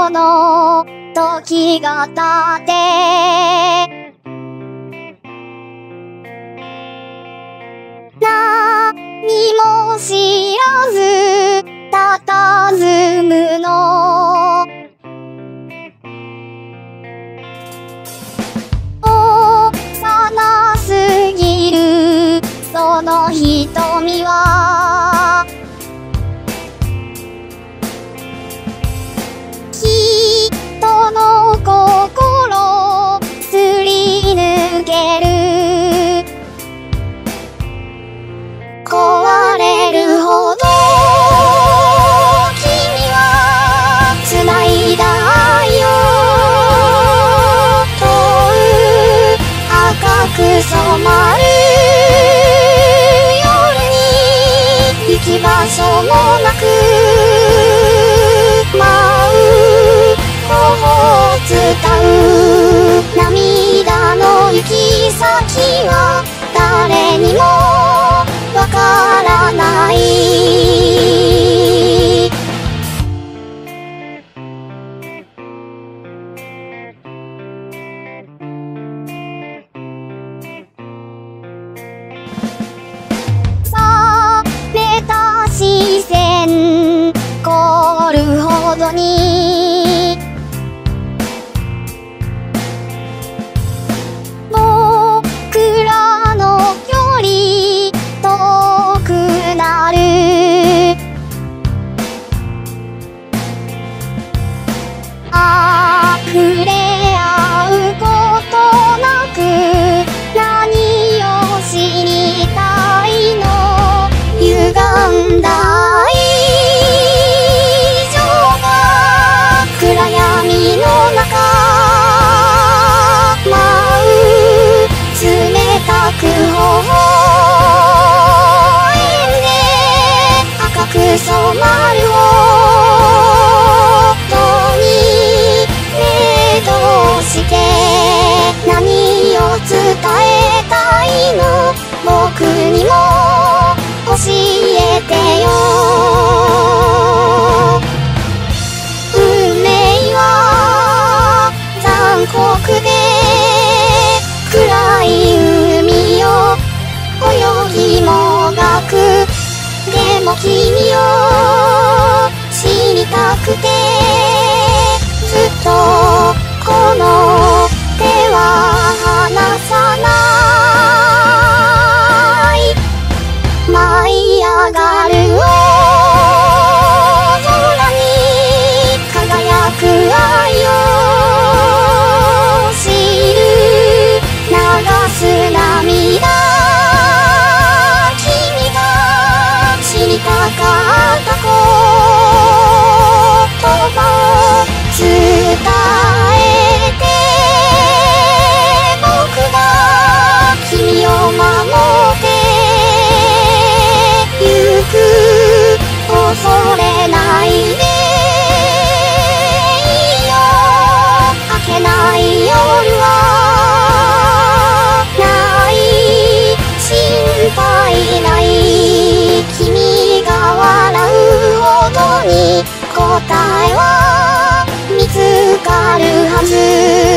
ほど時が経って。何も知らず佇むの。幼すぎる。その瞳き場所もなく舞う。頬を伝う。涙の行き先は誰にもわからない視線凍るほどに恐れないでいいよ明けない夜はない心配ない。君が笑うほどに答えは見つかるはず。